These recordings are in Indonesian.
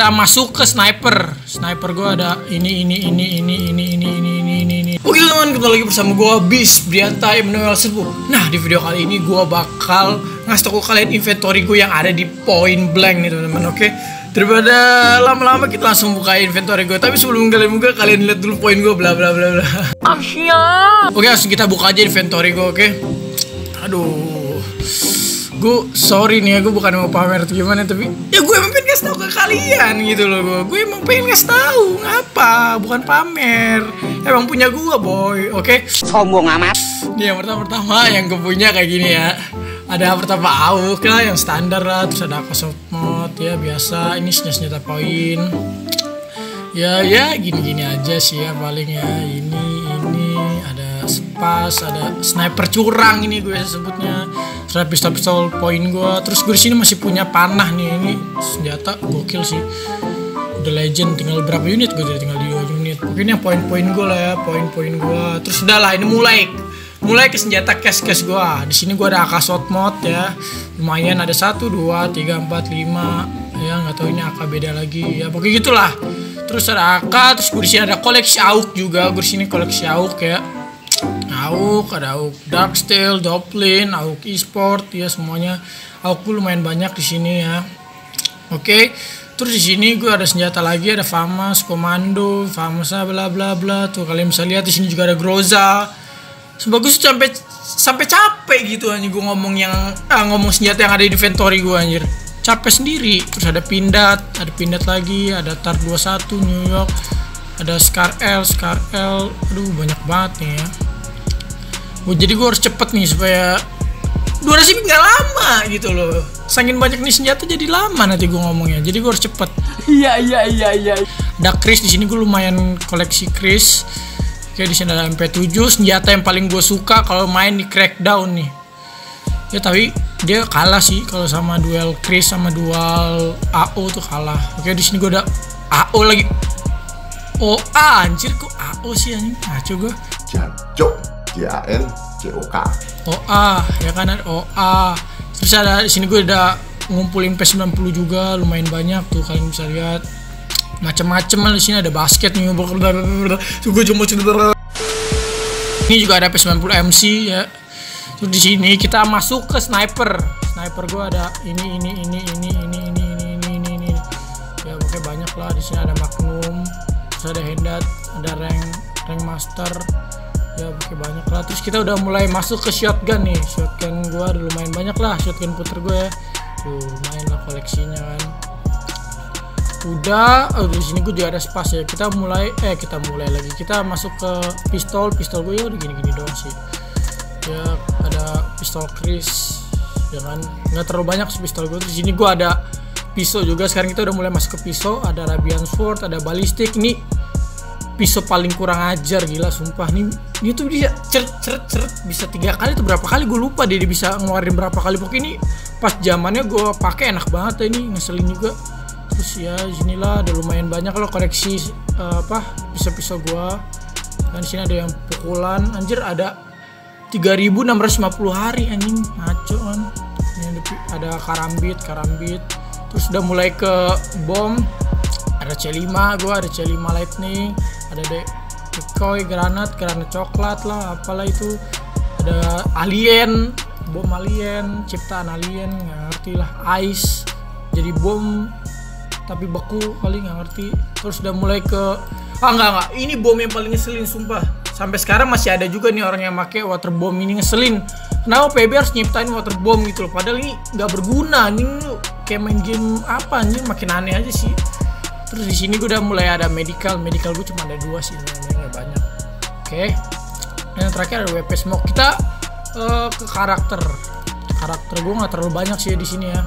kita masuk ke sniper. Sniper gue ada ini ini ini ini ini ini ini ini ini ini. Oke teman kembali lagi bersama gue bis Brianta Emmanuel Serbu nah di video kali ini gue bakal ngasih tau kalian inventory gue yang ada di point blank nih teman-teman oke? Daripada lama-lama kita langsung buka inventory gue tapi sebelum kalian buka kalian lihat dulu poin gue bla bla bla bla. Oke langsung kita buka aja inventory gue oke? Aduh gue sorry nih ya gue bukan mau pamer atau gimana tapi ya gue emang pengen kasih tau ke kalian gitu loh gue gue emang pengen kasih tahu ngapa? Bukan pamer. Emang punya gue boy oke? Okay? sombong amat. Nih yang pertama pertama yang gue punya kayak gini ya. Ada pertama AUK lah yang standar lah terus ada custom mode ya biasa. Ini senjata senjata poin. Ya ya gini gini aja sih ya paling ya. Ini ini pas ada sniper curang ini gue sebutnya. Ada pistol-pistol poin gue terus gue di sini masih punya panah nih ini senjata gokil sih. The Legend tinggal berapa unit gue tinggal dua unit. Mungkin yang poin-poin gue lah ya poin-poin gue terus udah lah ini mulai mulai ke senjata cash cash gue di sini gue ada AK shot mod ya. Lumayan ada satu dua tiga empat lima. Ya nggak tahu ini AK beda lagi. Ya pokoknya gitulah. Terus ada AK terus gue di sini ada koleksi AUK juga. Gue di sini koleksi AUK ya AUK, ada AUK Darksteel, Doplin, AUK Esport ya semuanya. AUK gue lumayan banyak di sini ya. Oke. Terus di sini gue ada senjata lagi, ada Famas, Komando, Famas bla bla bla. Tuh kalian bisa lihat di sini juga ada Groza. Sebagus sampai sampai capek gitu aja gue ngomong yang ah, ngomong senjata yang ada di inventory gue anjir. Capek sendiri. Terus ada Pindat, ada Pindat lagi, ada Tar 21 New York, ada Scar L, Scar L. Aduh banyak banget nih ya. Oh, jadi gue harus cepet nih supaya durasi nggak lama gitu loh. Sangin banyak nih senjata jadi lama nanti gue ngomongnya. Jadi gue harus cepet. iya iya iya iya Ada Chris di sini gue lumayan koleksi Chris. Oke di sini ada MP7 senjata yang paling gue suka kalau main di Crackdown nih. Ya tapi dia kalah sih kalau sama duel Chris sama duel AO tuh kalah. Oke di sini gue ada AO lagi. Oh anjir kok AO sih anjing ngaco gue. Jancok J A N C O K. OA ya kan ada OA terus ada di sini gue udah ngumpulin P90 juga lumayan banyak tuh kalian bisa lihat. Macam-macam lah di sini ada basket nih. Gue cuma ini juga ada P90 MC ya. Terus di sini kita masuk ke sniper. Sniper gue ada ini ini ini ini ini ini ini ini ini ini. Ya pokoknya banyak lah. Di sini ada Magnum terus ada Hendat ada rank rank master ya oke banyak lah. Terus kita udah mulai masuk ke shotgun nih. Shotgun gua udah lumayan banyak lah. Shotgun puter gue ya. Tuh lumayan lah koleksinya kan. Udah oh, di sini gue juga ada spas ya. Kita mulai eh kita mulai lagi. Kita masuk ke pistol. Pistol gue ya udah gini-gini doang sih. Ya ada pistol Chris. Ya kan? Nggak terlalu banyak pistol gue di sini gue ada pisau juga. Sekarang kita udah mulai masuk ke pisau. Ada Rabian Sword ada balistik nih pisau paling kurang ajar gila sumpah. Nih dia tuh bisa ceret ceret ceret. Bisa tiga kali tuh berapa kali? Gue lupa dia, bisa ngeluarin berapa kali. Pokoknya ini pas zamannya gue pakai enak banget ya ini ngeselin juga. Terus ya sinilah ada lumayan banyak kalau koleksi uh, apa pisau-pisau gue dan sini ada yang pukulan. Anjir ada 3650 hari anjing. Ngaco kan. Ini ada karambit karambit. Terus udah mulai ke bom. Ada C5 gue ada C5 lightning ada de decoy granat granat coklat lah apalah itu. Ada alien bom alien ciptaan alien nggak ngerti lah. Ice jadi bom tapi beku kali nggak ngerti. Terus udah mulai ke ah nggak nggak. Ini bom yang paling ngeselin sumpah. Sampai sekarang masih ada juga nih orang yang pakai water bomb ini ngeselin. Kenapa PB harus nyiptain water bomb gitu loh? Padahal ini nggak berguna ini kayak main game apa anjing? Makin aneh aja sih terus di sini gue udah mulai ada medical. Medical gue cuma ada dua sih sebenarnya banyak. Oke. Okay. yang terakhir ada WP smoke. Kita uh, ke karakter. Karakter gue nggak terlalu banyak sih di sini ya.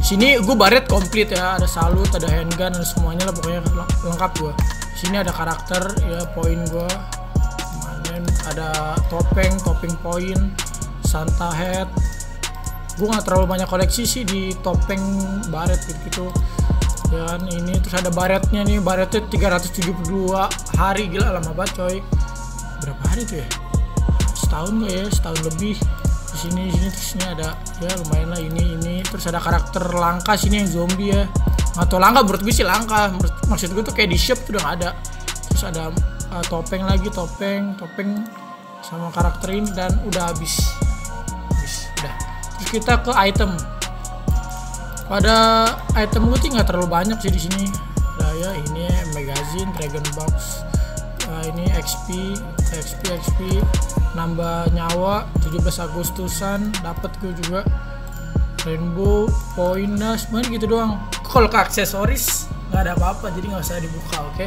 Di sini gue baret komplit ya. Ada salut ada handgun dan semuanya lah pokoknya lengkap gue di sini ada karakter ya poin gue kemudian ada topeng topeng poin santa head. Gue nggak terlalu banyak koleksi sih di topeng baret gitu, -gitu dan ini terus ada baretnya nih baretnya 372 hari gila lama banget coy. Berapa hari tuh ya? Setahun gak ya setahun lebih. Di sini di sini terus ada ya lumayan lah ini ini. Terus ada karakter langka sini yang zombie ya. Nggak tau langka menurut gue sih langka. Maksud gue tuh kayak di shop tuh udah nggak ada. Terus ada uh, topeng lagi topeng topeng sama karakter ini dan udah habis. Habis udah. Terus kita ke item pada item gue sih nggak terlalu banyak sih di sini. Nah, ini magazine dragon box Nah, ini XP XP XP nambah nyawa 17 Agustusan dapat gue juga. Rainbow poinnya semuanya gitu doang. Kalau ke aksesoris nggak ada apa-apa jadi nggak usah dibuka oke?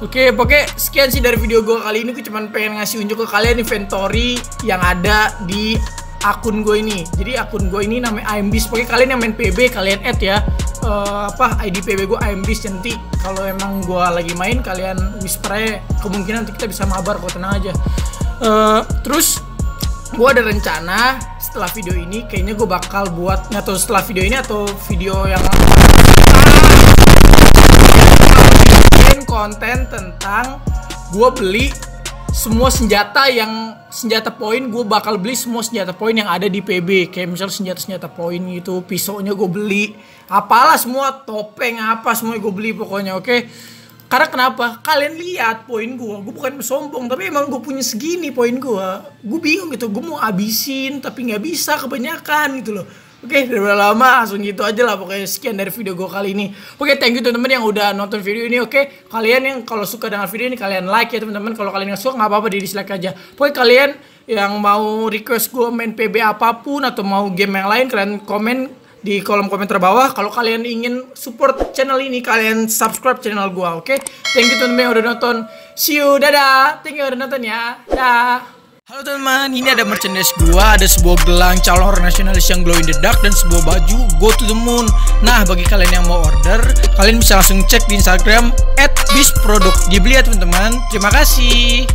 Oke pokoknya sekian sih dari video gue kali ini. Gue cuman pengen ngasih unjuk ke kalian inventory yang ada di akun gue ini. Jadi akun gue ini namanya IMBIS pokoknya kalian yang main PB kalian add ya. Eh, apa ID PB gue IMBIS nanti kalau emang gue lagi main kalian whisper kemungkinan nanti kita bisa mabar kok tenang aja. Eh, terus gue ada rencana setelah video ini kayaknya gue bakal buat tahu setelah video ini atau video yang konten tentang gue beli semua senjata yang senjata poin gue bakal beli semua senjata poin yang ada di PB kayak misal senjata senjata poin gitu pisaunya gue beli. Apalah semua topeng apa semua gue beli pokoknya oke? Karena kenapa? Kalian lihat poin gue gue bukan sombong tapi emang gue punya segini poin gue gue bingung gitu gue mau habisin tapi nggak bisa kebanyakan gitu loh Oke, udah lama langsung gitu aja lah pokoknya sekian dari video gue kali ini. Oke, thank you teman-teman yang udah nonton video ini. Oke, kalian yang kalau suka dengan video ini kalian like ya teman-teman. Kalau kalian nggak suka nggak apa-apa di dislike aja. Pokoknya kalian yang mau request gue main PB apa pun atau mau game yang lain kalian komen di kolom komentar bawah. Kalau kalian ingin support channel ini kalian subscribe channel gue. Oke, thank you teman-teman yang udah nonton. See you, dadah. Thank you udah nonton ya. Dah. Halo teman-teman, ini ada merchandise gua, ada sebuah gelang calon nasionalis yang glow in the dark dan sebuah baju Go to the Moon. Nah, bagi kalian yang mau order, kalian bisa langsung cek di Instagram @bisproduct. Dibeli ya teman-teman. Terima kasih.